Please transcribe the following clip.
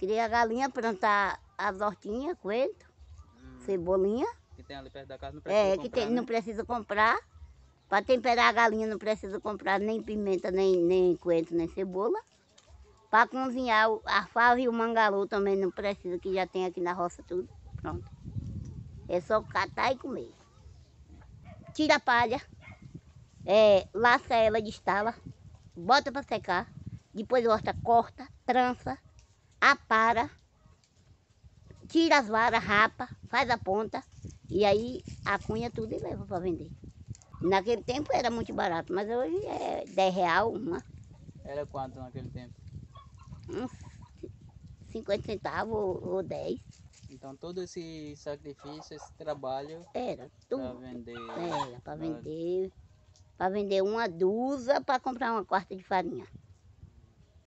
Criar galinha, plantar as hortinhas, coentro, Hum, cebolinha. que tem ali perto da casa, não precisa É, comprar, que tem- né? não precisa comprar. Para temperar a galinha não precisa comprar nem pimenta, nem, nem coentro, nem cebola. Para cozinhar a fava e o mangalô também não precisa, que já tem aqui na roça tudo. Pronto. É só catar e comer. Tira a palha, é, laça ela de estala, bota para secar, depois volta, corta, trança, apara, tira as varas, rapa, faz a ponta e aí a cunha tudo e leva para vender. Naquele tempo era muito barato, mas hoje é 10 real uma, Era quanto naquele tempo? uns 50 centavos ou, ou 10. Então todo esse sacrifício, esse trabalho Era para vender. Era para vender. Para vender uma dúzia para comprar uma quarta de farinha.